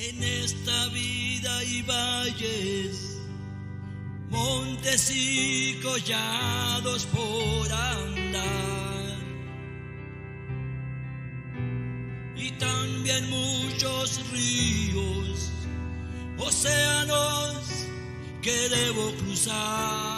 En esta vida y valles, montes y collados por andar. Y también muchos ríos, océanos que debo cruzar.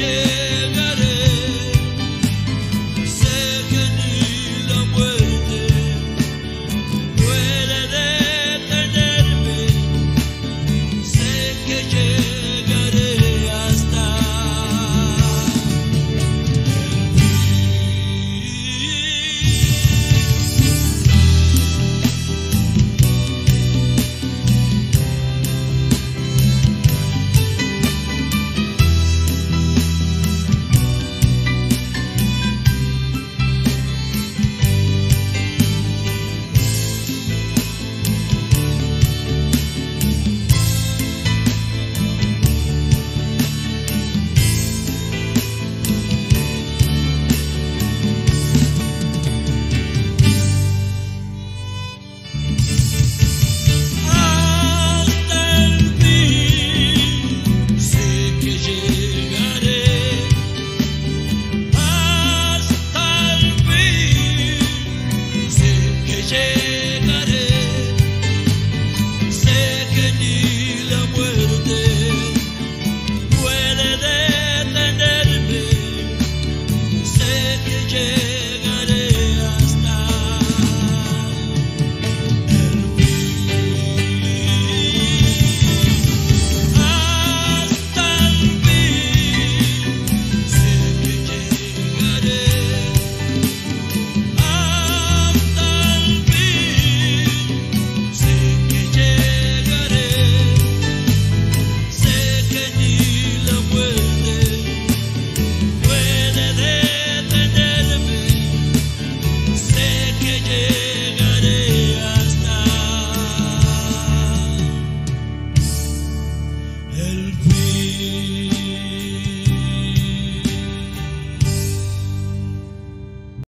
changes.